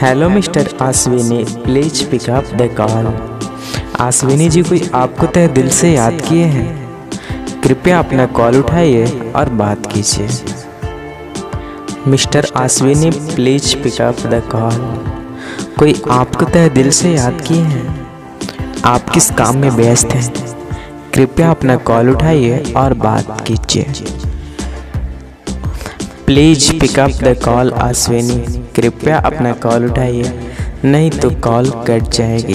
Hello mister Ashwini please pick up the call Ashwini ji कोई आपको तय दिल से याद किए हैं? कृपया अपना कॉल उठाइए और बात कीजिए। Mister Ashwini please pick up the call कोई आपको तय दिल से याद किए हैं? आप किस काम में व्यस्त हैं? कृपया अपना कॉल उठाइए और बात कीजिए। Please pick up the call Ashwini कृपया अपना कॉल उठाइए नहीं तो कॉल कट जाएगी।